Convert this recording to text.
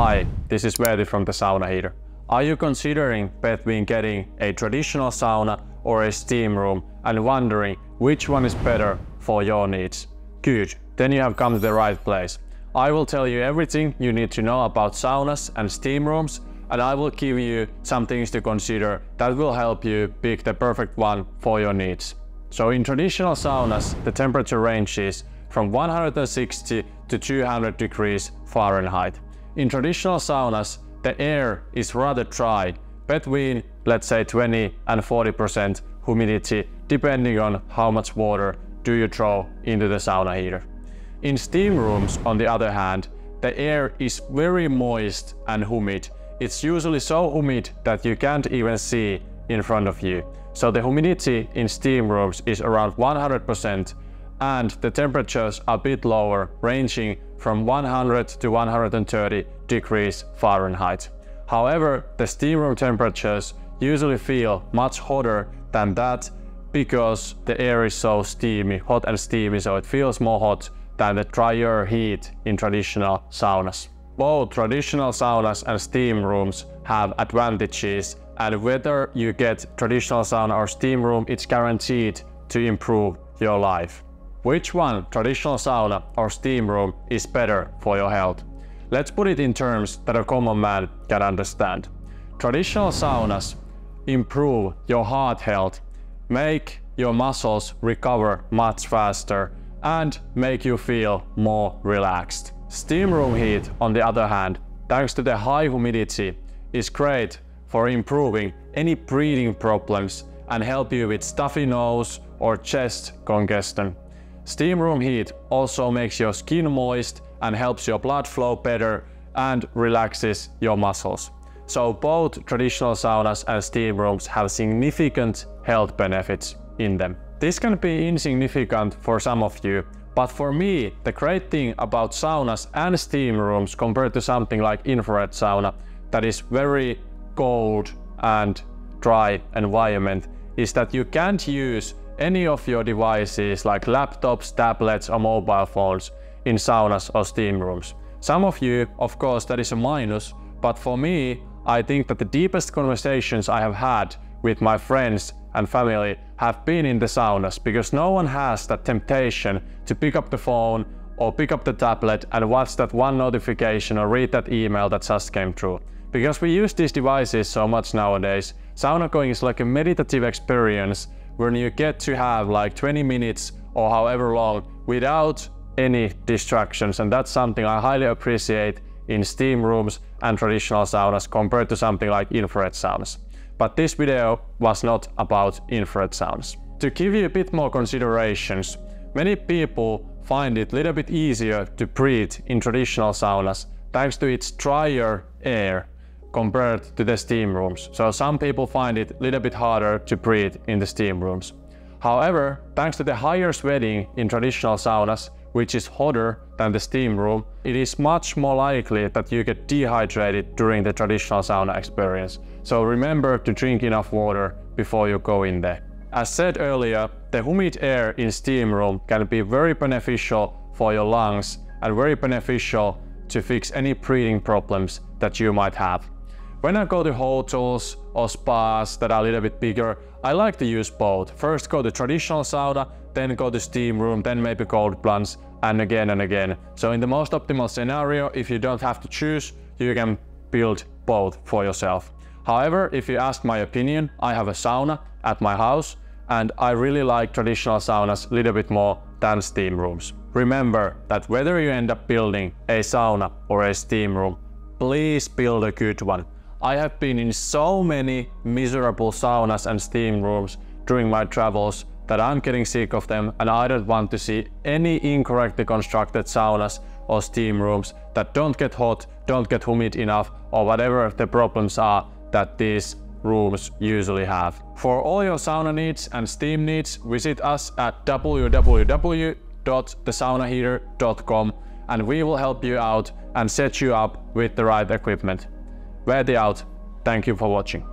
Hi, this is Verdi from the Sauna Heater. Are you considering between getting a traditional sauna or a steam room and wondering which one is better for your needs? Good, then you have come to the right place. I will tell you everything you need to know about saunas and steam rooms and I will give you some things to consider that will help you pick the perfect one for your needs. So in traditional saunas, the temperature ranges from 160 to 200 degrees Fahrenheit. In traditional saunas, the air is rather dry, between let's say 20 and 40% humidity, depending on how much water do you throw into the sauna heater. In steam rooms, on the other hand, the air is very moist and humid. It's usually so humid that you can't even see in front of you. So the humidity in steam rooms is around 100% and the temperatures are a bit lower, ranging from 100 to 130 degrees Fahrenheit. However, the steam room temperatures usually feel much hotter than that because the air is so steamy, hot and steamy, so it feels more hot than the drier heat in traditional saunas. Both traditional saunas and steam rooms have advantages and whether you get traditional sauna or steam room, it's guaranteed to improve your life. Which one, traditional sauna or steam room, is better for your health? Let's put it in terms that a common man can understand. Traditional saunas improve your heart health, make your muscles recover much faster, and make you feel more relaxed. Steam room heat, on the other hand, thanks to the high humidity, is great for improving any breathing problems and help you with stuffy nose or chest congestion. Steam room heat also makes your skin moist and helps your blood flow better and relaxes your muscles. So both traditional saunas and steam rooms have significant health benefits in them. This can be insignificant for some of you, but for me, the great thing about saunas and steam rooms compared to something like infrared sauna that is very cold and dry environment is that you can't use any of your devices like laptops, tablets or mobile phones in saunas or steam rooms. Some of you, of course, that is a minus, but for me, I think that the deepest conversations I have had with my friends and family have been in the saunas because no one has that temptation to pick up the phone or pick up the tablet and watch that one notification or read that email that just came through. Because we use these devices so much nowadays, sauna going is like a meditative experience when you get to have like 20 minutes or however long without any distractions and that's something I highly appreciate in steam rooms and traditional saunas compared to something like infrared saunas. But this video was not about infrared saunas. To give you a bit more considerations, many people find it a little bit easier to breathe in traditional saunas thanks to its drier air compared to the steam rooms. So some people find it a little bit harder to breathe in the steam rooms. However, thanks to the higher sweating in traditional saunas, which is hotter than the steam room, it is much more likely that you get dehydrated during the traditional sauna experience. So remember to drink enough water before you go in there. As said earlier, the humid air in steam room can be very beneficial for your lungs and very beneficial to fix any breathing problems that you might have. When I go to hotels or spas that are a little bit bigger, I like to use both. First go to traditional sauna, then go to steam room, then maybe cold plunge, and again and again. So in the most optimal scenario, if you don't have to choose, you can build both for yourself. However, if you ask my opinion, I have a sauna at my house and I really like traditional saunas a little bit more than steam rooms. Remember that whether you end up building a sauna or a steam room, please build a good one. I have been in so many miserable saunas and steam rooms during my travels that I'm getting sick of them and I don't want to see any incorrectly constructed saunas or steam rooms that don't get hot, don't get humid enough or whatever the problems are that these rooms usually have. For all your sauna needs and steam needs, visit us at www.thesaunaheater.com and we will help you out and set you up with the right equipment. Verdi out. Thank you for watching.